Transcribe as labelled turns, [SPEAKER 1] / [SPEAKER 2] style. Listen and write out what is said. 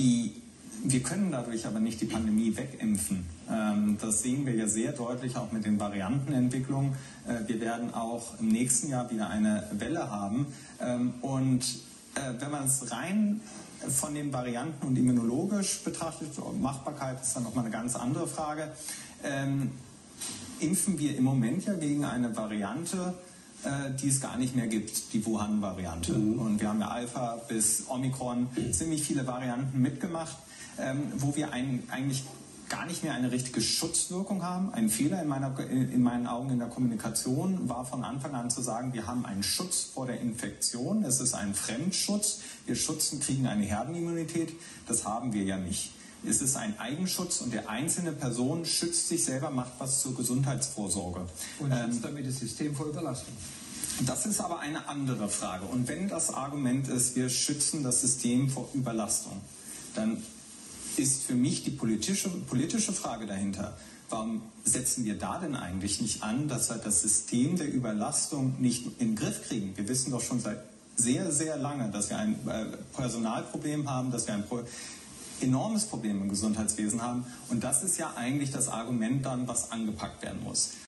[SPEAKER 1] Die, wir können dadurch aber nicht die Pandemie wegimpfen. Ähm, das sehen wir ja sehr deutlich auch mit den Variantenentwicklungen. Äh, wir werden auch im nächsten Jahr wieder eine Welle haben. Ähm, und äh, wenn man es rein von den Varianten und immunologisch betrachtet, Machbarkeit ist dann nochmal eine ganz andere Frage, ähm, impfen wir im Moment ja gegen eine Variante, die es gar nicht mehr gibt, die Wuhan-Variante. Mhm. Und wir haben ja Alpha bis Omikron ziemlich viele Varianten mitgemacht, ähm, wo wir ein, eigentlich gar nicht mehr eine richtige Schutzwirkung haben. Ein Fehler in, meiner, in meinen Augen in der Kommunikation war von Anfang an zu sagen, wir haben einen Schutz vor der Infektion. Es ist ein Fremdschutz. Wir schützen, kriegen eine Herdenimmunität. Das haben wir ja nicht. Es ist ein Eigenschutz und der einzelne Person schützt sich selber, macht was zur Gesundheitsvorsorge.
[SPEAKER 2] Und schützt ähm, damit das System vor Überlastung.
[SPEAKER 1] Das ist aber eine andere Frage. Und wenn das Argument ist, wir schützen das System vor Überlastung, dann ist für mich die politische, politische Frage dahinter, warum setzen wir da denn eigentlich nicht an, dass wir das System der Überlastung nicht in den Griff kriegen? Wir wissen doch schon seit sehr, sehr lange, dass wir ein äh, Personalproblem haben, dass wir ein enormes Problem im Gesundheitswesen haben. Und das ist ja eigentlich das Argument dann, was angepackt werden muss.